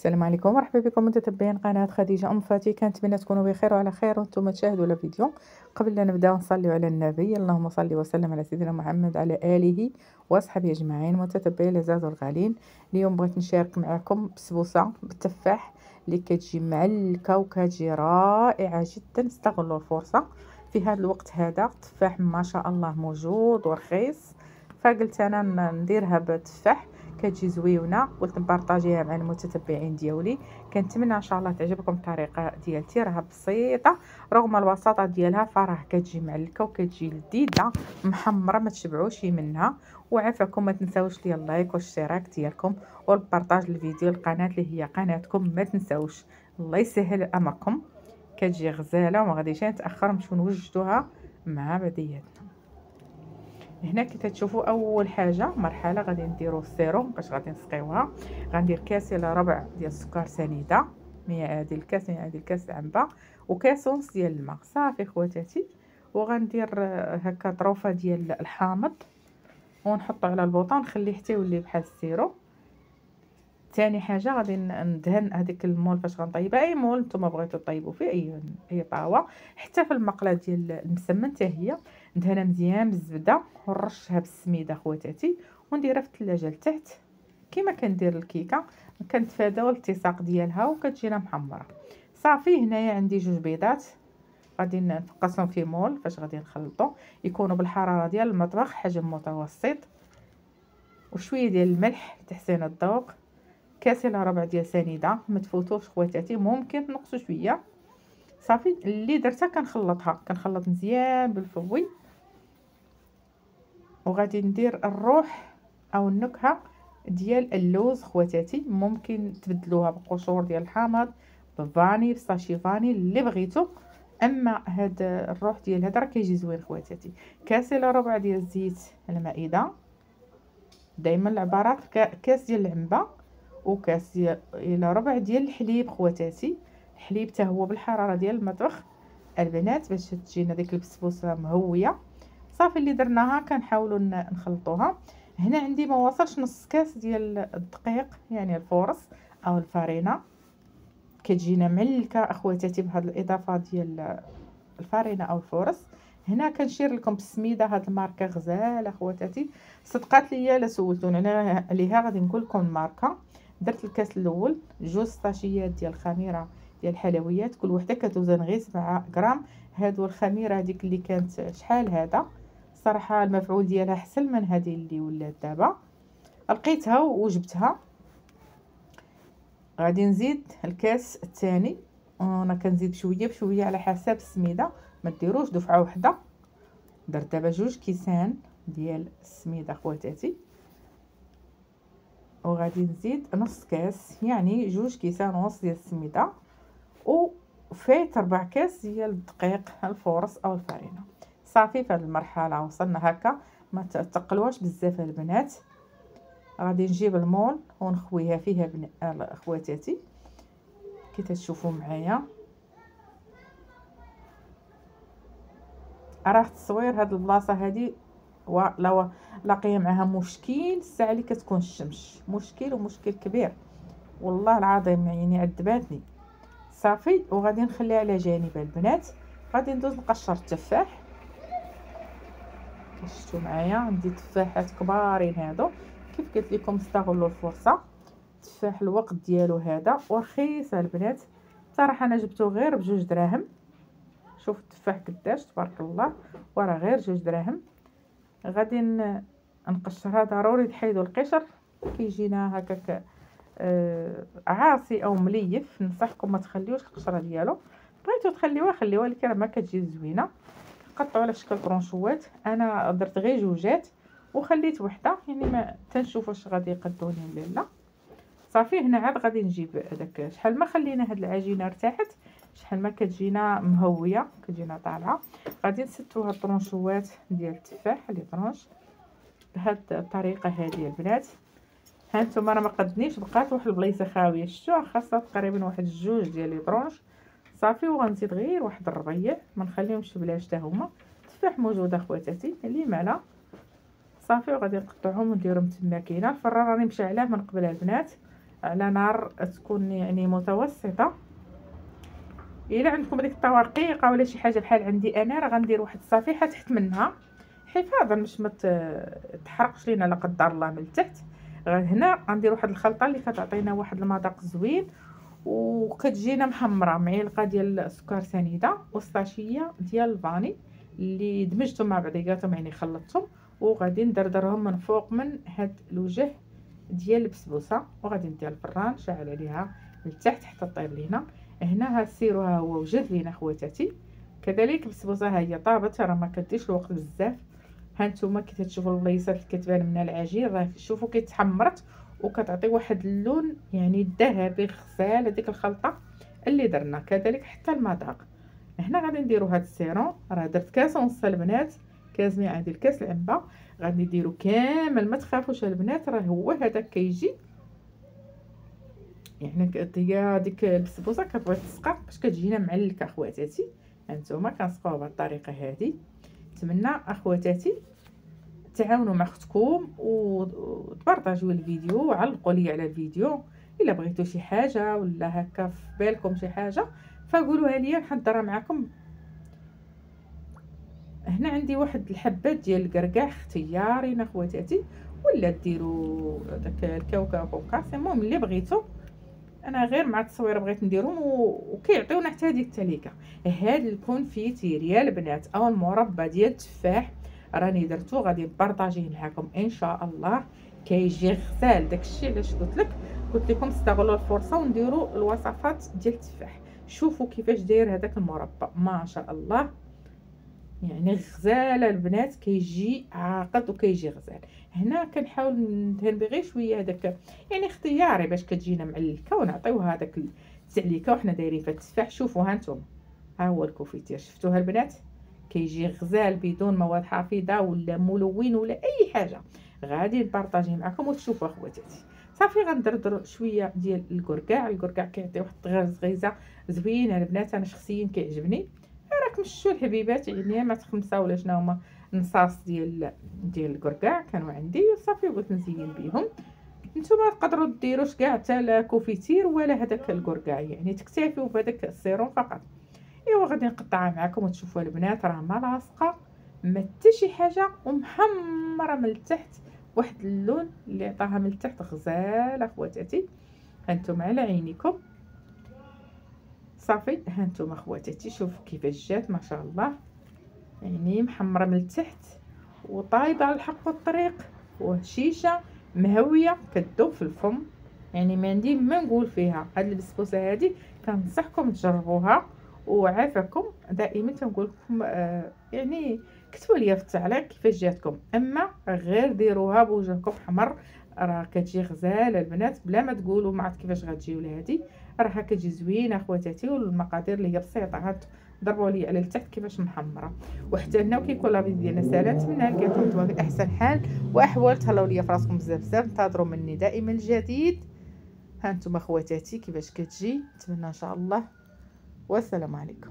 السلام عليكم. مرحبا بكم. متتبعين قناة خديجة ام فاتي كنتمنى تكونوا بخير وعلى خير. وأنتم تشاهدوا الفيديو قبل لا نبدأ نصلي على النبي. اللهم صل وسلم على سيدنا محمد على آله وأصحابه أجمعين. متتبعين العزاز والغالين اليوم بغيت نشارك معكم بسبوسة بالتفاح اللي كتجي معلكه وكتجي رائعة جدا. استغلوا الفرصة. في هذا الوقت هذا التفاح ما شاء الله موجود ورخيص. فقلت أنا نديرها بالتفاح كتجي زويونة قلت نبارطاجيها مع المتتبعين ديالي. كنتمنى إن شاء الله تعجبكم الطريقة ديالتي راها بسيطة. رغم البساطه ديالها فراه كتجي معلكة وكتجي لذيذة محمرة ما تشبعوش منها. وعافاكم ما تنساوش لي اللايك والاشتراك ديالكم. والبارطاج الفيديو القناة اللي هي قناتكم ما تنساوش الله يسهل أمركم. كتجي غزالة وما غاديش نتأخر نمشيو نوجدوها مع بدياتنا هنا كي تشوفوا أول حاجة مرحلة غادي نديرو ال sirop باش غادي نسقيوها. غندير كاس الا ربع ديال السكر سنيدة 100 ديال الكاس 100 ديال الكاس عنبة وكاس ونص ديال الماء. صافي خواتاتي. وغندير هكا طروفة ديال الحامض. ونحطو على البوطه نخليه حتى يولي بحال ال sirop. ثاني حاجة غادي ندهن هذيك ال moule فاش غنطيبها. أي مول نتوما بغيتو طيبوا فيه أي أي طاوة. حتى في المقلة ديال المسمن حتى هي. ندهنها مزيان بالزبدة ونرشها بالسميدة خواتاتي ونديرها في الثلاجه لتحت. كما كندير الكيكة كنتفاداو الالتصاق ديالها وكتجينا محمرة. صافي هنايا عندي جوج بيضات. غادي نفقسهم في مول فاش غادي نخلطو. يكونوا بالحرارة ديال المطبخ حجم متوسط. وشوية ديال الملح لتحسين الذوق. كاس الا ربع ديال سنيدة. ما تفوتوش خواتاتي ممكن تنقصوا شوية. صافي اللي درتها كنخلطها. كنخلط مزيان بالفوي. وغادي ندير الروح أو النكهة ديال اللوز خواتاتي. ممكن تبدلوها بقشور ديال الحامض بفاني بساشي فاني اللي بغيتو. أما هاد الروح ديال هذا راه كيجي زوين خواتاتي. كاس الا ربع ديال الزيت المائدة. دائما العبارات كاس ديال العنبة وكاس إلى ربع ديال الحليب خواتاتي. الحليب حتى هو بالحرارة ديال المطبخ. البنات باش تجينا ديك البسبوسة مهوية. صافي اللي درناها كنحاولوا نخلطوها. هنا عندي ما وصلش نص كاس ديال الدقيق يعني الفورص أو الفارينة. كتجينا معلكه اخواتاتي بهاد الإضافة ديال الفارينة أو الفورص هنا كنشير لكم بالسميده هاد الماركة غزاله اخواتاتي صدقات ليا لا سولتوني عليها غادي نقول لكم الماركة. درت الكاس الأول جوج ساشيات ديال الخميرة ديال الحلويات كل وحدة كتوزن غير 7 غرام. هادو الخميرة هذيك اللي كانت شحال هذا؟ صراحة المفعول ديالها أحسن من هذه اللي ولات دابا. لقيتها وجبتها غادي نزيد الكاس الثاني. أنا كنزيد شوية بشوية على حسب السميدة. ما ديروش دفعة واحدة درت دابا جوج كيسان ديال السميدة خواتاتي. وغادي نزيد نص كاس يعني جوج كيسان ونص ديال السميدة. وفيت ربع كاس ديال الدقيق الفورص أو الفرينه صافي في هذه المرحلة وصلنا هكا. ما تقلوش بزاف البنات. غادي نجيب المول ونخويها فيها بن... اخواتاتي كي تشوفوا معايا. راه التصوير هاد البلاصة هادي لو لاقية معها مشكل. الساعة اللي كتكون الشمس. مشكل ومشكل كبير. والله العظيم يعني عذباتني. صافي وغادي نخليها على جانب البنات. غادي ندوز نقشر التفاح. شفتوا معايا عندي تفاحات كبارين هادو. كيف قلت لكم استغلوا الفرصة. تفاح الوقت ديالو هذا ورخيص البنات. صراحة أنا جبته غير بجوج دراهم. شوف التفاح قداش تبارك الله. وراه غير جوج دراهم. غادي نقشرها ضروري تحيدوا القشر. كيجينا هكاك آه عاصي أو مليف ننصحكم ما تخليوش القشرة ديالو. بغيتو تخليوها خليوها ولكن ما كتجي زوينة. قطعوا على شكل طرونشوات أنا درت غير جوجات وخليت وحدة يعني ما تنشوف واش غادي يقدوني ولا لا. صافي هنا عاد غادي نجيب هذاك شحال ما خلينا هاد العجينة ارتاحت شحال ما كتجينا مهوية كتجينا طالعة. غادي نستو هاد الطرونشوات ديال التفاح لي طرونش بهاد الطريقة هذه البنات. ها نتوما راه ما قدنيش بقات واحد البليصه خاوية شتوها خاصها تقريبا واحد جوج ديال لي طرونش. صافي وغنزيد غير واحد الربيع ما نخليهمش بلاش حتى هما. التفاح موجود اخواتاتي اللي معنا صافي وغادي نقطعهم ونديرهم تما كاينة الفران راني مشعلاه من قبل البنات. على نار تكون يعني متوسطة. إلا عندكم ديك الطاوه رقيقه ولا شي حاجة بحال عندي أنا راه غندير واحد الصفيحة تحت منها. حفاظا باش ما تحرقش لينا لا قدر الله من التحت هنا غندير واحد الخلطة اللي كتعطينا واحد المذاق زوين. وكتجينا محمرة معلقه ديال السكر سنيدة وسطاشيه ديال الفاني اللي دمجتهم مع بعضياتهم يعني خلطتهم وغادي ندردرهم من فوق من هاد الوجه ديال البسبوسة وغادي نديها الفران شاعل عليها لتحت حتى طيب لينا. هنا ها السيرو ها هو وجد لينا خواتاتي كذلك البسبوسة ها هي طابت راه ما كديش الوقت بزاف. ها نتوما كي تشوفوا البليصات اللي كتبان من العجين راه شوفوا كيتحمرت وكتعطي واحد اللون يعني ذهبي غزال هذيك الخلطة اللي درنا كذلك حتى المذاق. هنا غادي نديرو هاد السيرون. راه درت كاس ونص البنات كازمي عندي الكاس العنبة. غادي نديرو كامل ما تخافوش البنات راه هو هذا كيجي. يعني هي ديك البسبوسة كتبغي تسقى باش كتجينا معلكه أخواتاتي. هانتوما كنسقوها بهذه الطريقة هذه نتمنى أخواتاتي تعاونوا مع اختكم وتبارطاجيو الفيديو وعلقوا لي على الفيديو. إلا بغيتوا شي حاجة ولا هكا في بالكم شي حاجة فقولوها لي نحضرها معكم. هنا عندي واحد الحبات ديال الكركاع اختيارين اخواتاتي ولا ديروا داك الكاوكاو كوكاس المهم اللي بغيتو أنا غير مع التصوير بغيت نديرهم وكيعطيونا حتى هذيك التليكة. هاد ال confiture يا البنات أو المربى ديال التفاح راني درتو غادي نبارطاجيه معكم إن شاء الله. كيجي غزال داكشي علاش قلت لك؟ قلت لكم استغلوا الفرصة ونديروا الوصفات ديال التفاح. شوفوا كيفاش داير هذاك المربى. ما شاء الله. يعني غزالة البنات كيجي عاقد وكيجي غزال. هنا كنحاول ندهن بغير شوية هذاك يعني اختياري باش كتجينا معلكه ونعطيوها هذاك التعليكة وحنا دايرين في التفاح. شوفوا ها نتوما. ها هو الكوفيتير. شفتوها البنات؟ كيجي غزال بدون مواد حافظة ولا ملون ولا أي حاجة. غادي نبارطاجي معكم وتشوفوا اخواتاتي صافي غندردر شوية ديال الكركاع الكركاع كيعطي واحد الغزغيزه زوينة. البنات أنا شخصيا كيعجبني. راكم شفتوا الحبيبات يعني ما تخمسه ولا شنو هما نصاص ديال ديال الكركاع كانوا عندي. صافي بغيت نزين بهم نتوما تقدروا ديروش كاع حتى la confiture ولا هذاك الكركاع يعني تكتفيو بهذاك ال sirop فقط. ايوا غادي نقطعها معكم وتشوفوا البنات راه ما لاصقه ما حتى شي حاجة ومحمرة من التحت واحد اللون اللي عطاها من التحت غزال اخواتاتي هانتوما على عينيكم. صافي هانتوما اخواتاتي شوفوا كيفاش جات ما شاء الله. يعني محمرة من التحت وطايبة على الحق والطريق وهشيشة مهوية كتذوب في الفم. يعني ما عندي ما نقول فيها. هاد البسبوسة هادي كنصحكم تجربوها. وعافاكم. دائما تنقول لكم آه يعني كتبوا لي في التعليق كيفاش جاتكم. أما غير ديروها بوجهكم حمر. راه كتجي غزاله البنات بلا ما تقولوا ما عرفت كيفاش غتجي ولا هادي. راه كتجي زوينة اخواتاتي والمقادير اللي هي بسيطة. هاد ضربوا لي على التحت كيفاش محمرة. وحتى هنا كيكون لافيد ديالنا سالا نتمنى لكم نتوما في احسن حال. وأحوال تهلاو ليا في راسكم بزاف بزاف. انتظروا مني دائما الجديد. ها أنتم اخواتاتي كيفاش كتجي. نتمنى إن شاء الله والسلام عليكم.